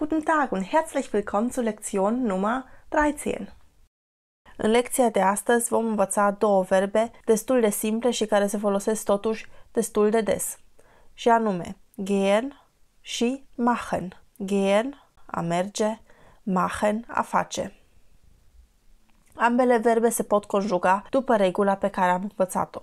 Guten Tag und herzlich willkommen zu Lektion nummer 13. În lecția de astăzi vom învăța două verbe destul de simple și care se folosesc totuși destul de des. Și anume, gehen și machen. Gehen, a merge, machen, a face. Ambele verbe se pot conjuga după regula pe care am învățat-o.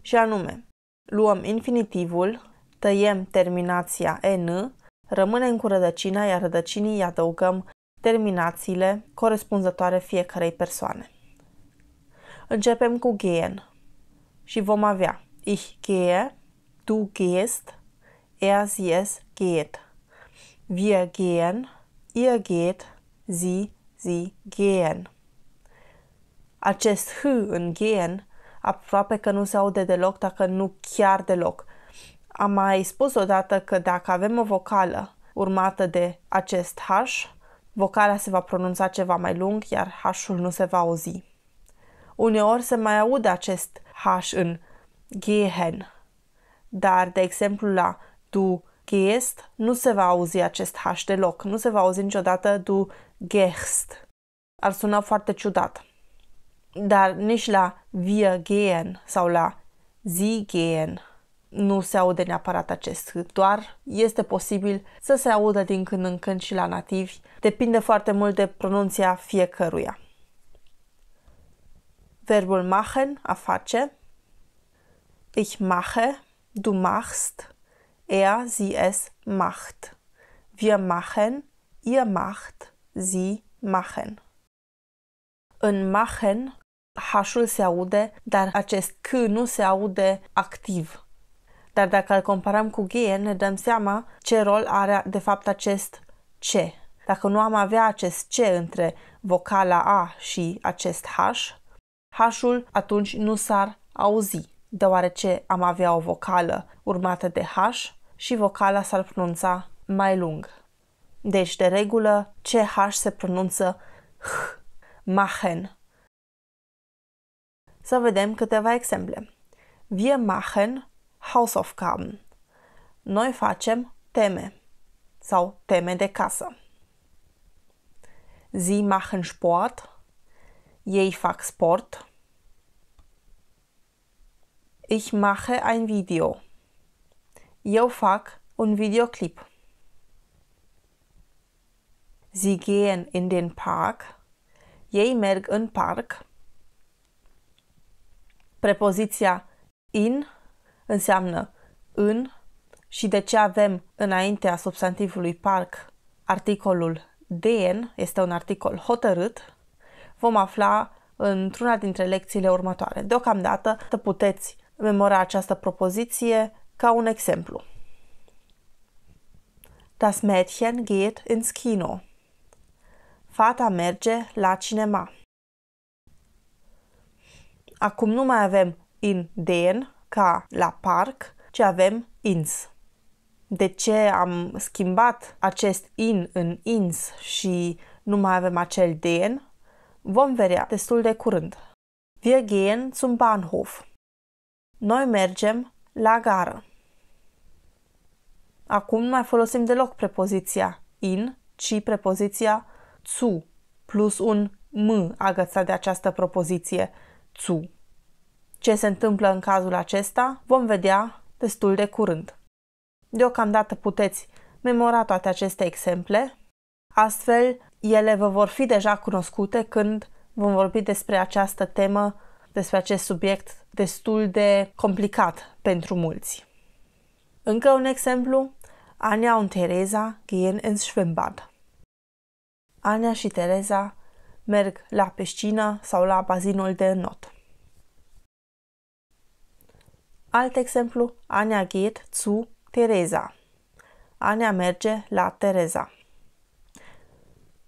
Și anume, luăm infinitivul, tăiem terminația en, rămânem cu rădăcina, iar rădăcinii îi adăugăm terminațiile corespunzătoare fiecarei persoane. Începem cu gehen și vom avea Ich gehe, du gehst, er, sie, es geht. Wir gehen, ihr geht, sie, sie gehen. Acest H în gehen aproape că nu se aude deloc, dacă nu chiar deloc. Am mai spus odată că dacă avem o vocală urmată de acest H, vocala se va pronunța ceva mai lung, iar H-ul nu se va auzi. Uneori se mai aude acest H în gehen, dar, de exemplu, la du gehst, nu se va auzi acest H deloc, nu se va auzi niciodată du gehst. Ar suna foarte ciudat. Dar nici la wir gehen sau la sie gehen nu se aude neapărat acest h, doar este posibil să se audă din când în când și la nativi, depinde foarte mult de pronunția fiecăruia. Verbul machen, a face, ich mache, du machst, er, sie, es macht. Wir machen, ihr macht, sie machen. În machen, H-ul se aude, dar acest C nu se aude activ. Dar dacă îl comparăm cu G, ne dăm seama ce rol are de fapt acest C. Dacă nu am avea acest C între vocala A și acest H, H-ul atunci nu s-ar auzi, deoarece am avea o vocală urmată de H și vocala s-ar pronunța mai lung. Deci, de regulă, CH se pronunță H, machen. Să vedem câteva exemple. Wir machen Hausaufgaben. Noi facem teme sau teme de casă. Sie machen Sport. Ei fac sport. Ich mache ein Video. Eu fac un Videoclip. Sie gehen in den Park. Ei merg în parc. Prepoziția in înseamnă în și de ce avem înaintea substantivului parc articolul den, este un articol hotărât, vom afla într-una dintre lecțiile următoare. Deocamdată puteți memora această propoziție ca un exemplu. Das Mädchen geht ins Kino. Fata merge la cinema. Acum nu mai avem in den ca la parc, ci avem ins. De ce am schimbat acest in în ins și nu mai avem acel den? Vom vedea destul de curând. Wir gehen zum Bahnhof. Noi mergem la gară. Acum nu mai folosim deloc prepoziția in, ci prepoziția zu, plus un m agățat de această propoziție zu. Ce se întâmplă în cazul acesta vom vedea destul de curând. Deocamdată puteți memora toate aceste exemple, astfel ele vă vor fi deja cunoscute când vom vorbi despre această temă, despre acest subiect destul de complicat pentru mulți. Încă un exemplu, Ania und Teresa gehen ins Schwimmbad. Ania și Teresa merg la piscină sau la bazinul de not. Alt exemplu, Ania geht zu Teresa. Ania merge la Teresa.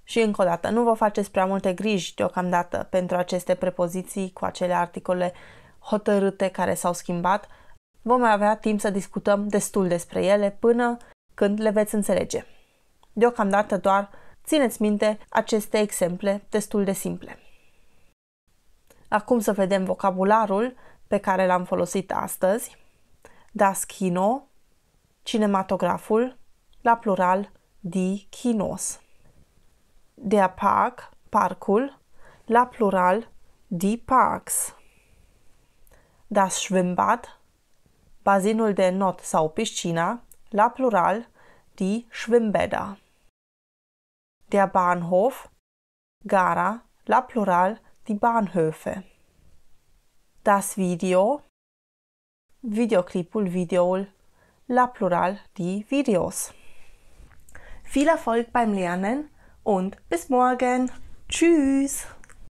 Și încă o dată, nu vă faceți prea multe griji deocamdată pentru aceste prepoziții cu acele articole hotărâte care s-au schimbat. Vom avea timp să discutăm destul despre ele până când le veți înțelege. Deocamdată doar țineți minte aceste exemple destul de simple. Acum să vedem vocabularul pe care l-am folosit astăzi, das Kino, cinematograful, la plural, die Kinos. Der Park, Parkul, la plural, die Parks. Das Schwimmbad, bazinul de not sau piscina, la plural, die Schwimmbäder. Der Bahnhof, gara, la plural, die Bahnhöfe. Das Video, Videoclipul, videoul, la plural, die Videos. Viel Erfolg beim Lernen und bis morgen. Tschüss!